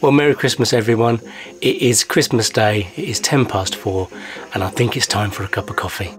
Well, Merry Christmas, everyone. It is Christmas Day, it is 10 past four, and I think it's time for a cup of coffee.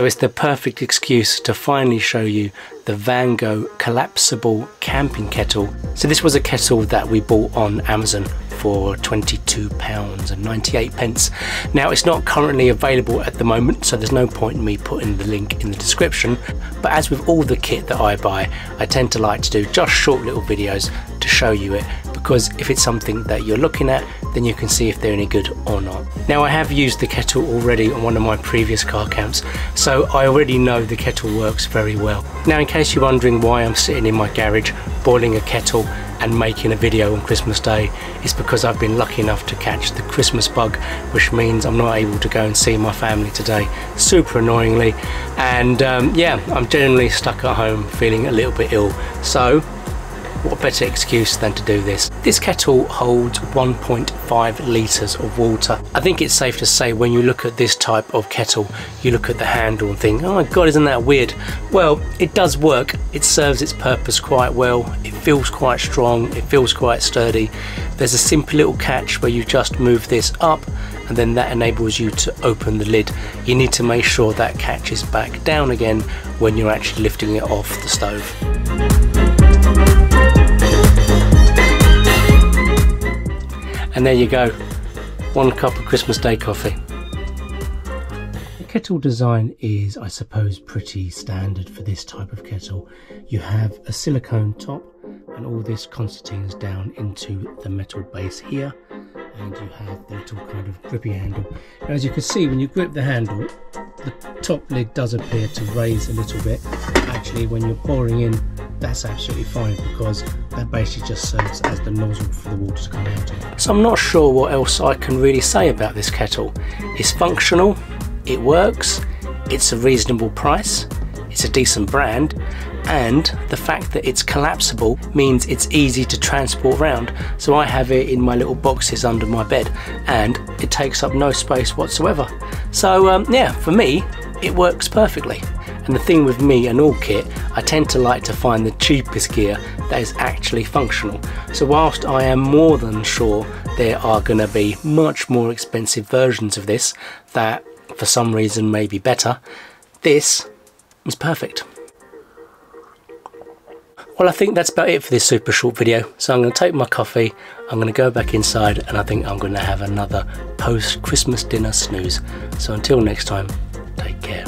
So it's the perfect excuse to finally show you the Vango collapsible camping kettle. So this was a kettle that we bought on Amazon for £22 and 98 pence. Now it's not currently available at the moment so there's no point in me putting the link in the description but as with all the kit that I buy I tend to like to do just short little videos to show you it because if it's something that you're looking at then you can see if they're any good or not. Now I have used the kettle already on one of my previous car camps so I already know the kettle works very well. Now in case you're wondering why I'm sitting in my garage boiling a kettle and making a video on Christmas Day it's because I've been lucky enough to catch the Christmas bug which means I'm not able to go and see my family today super annoyingly and um, yeah I'm generally stuck at home feeling a little bit ill so what better excuse than to do this? This kettle holds 1.5 litres of water. I think it's safe to say when you look at this type of kettle, you look at the handle and think, oh my god, isn't that weird? Well, it does work. It serves its purpose quite well. It feels quite strong. It feels quite sturdy. There's a simple little catch where you just move this up and then that enables you to open the lid. You need to make sure that catch is back down again when you're actually lifting it off the stove. And there you go, one cup of Christmas Day coffee. The kettle design is, I suppose, pretty standard for this type of kettle. You have a silicone top and all this concertines down into the metal base here and you have the little kind of grippy handle. Now, as you can see when you grip the handle the top lid does appear to raise a little bit. Actually when you're pouring in that's absolutely fine because that basically just serves as the nozzle for the water to come out of. So I'm not sure what else I can really say about this kettle. It's functional, it works, it's a reasonable price, it's a decent brand, and the fact that it's collapsible means it's easy to transport around. So I have it in my little boxes under my bed and it takes up no space whatsoever. So um, yeah, for me, it works perfectly. And the thing with me and all kit, I tend to like to find the cheapest gear that is actually functional. So whilst I am more than sure there are going to be much more expensive versions of this that for some reason may be better, this is perfect. Well, I think that's about it for this super short video. So I'm going to take my coffee, I'm going to go back inside, and I think I'm going to have another post-Christmas dinner snooze. So until next time, take care.